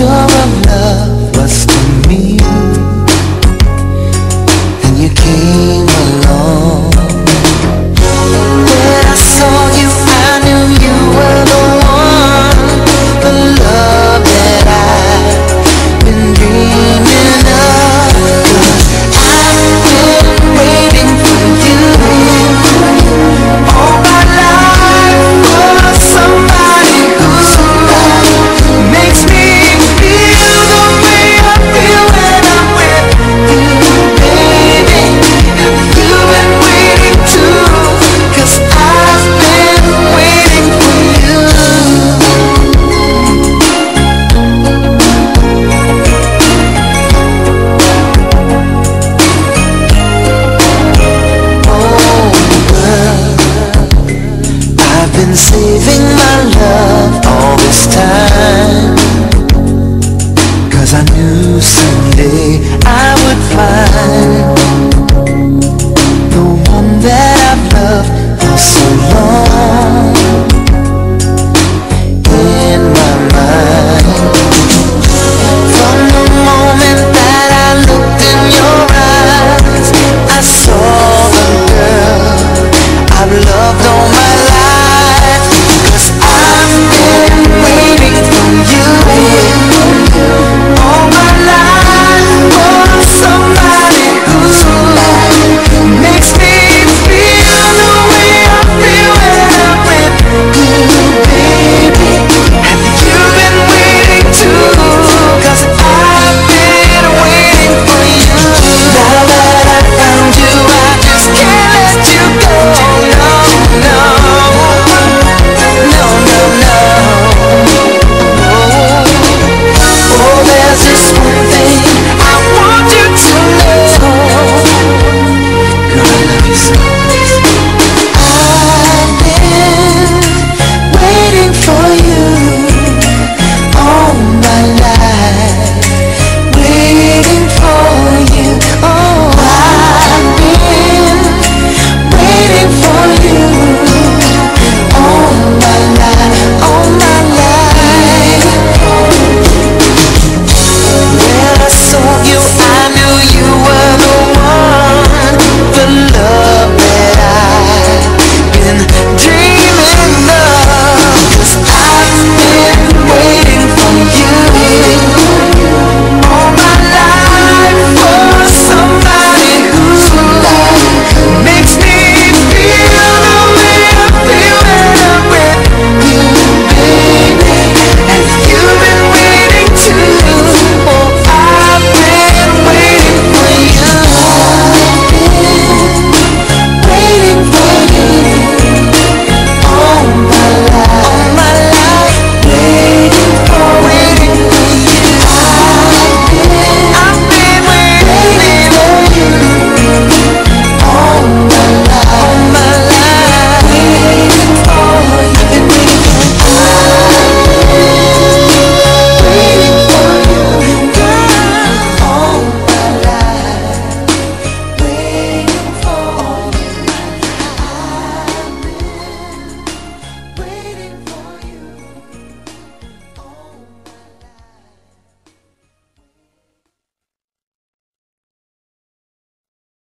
pure of love. been saving my love all this time. Cause I knew someday I would find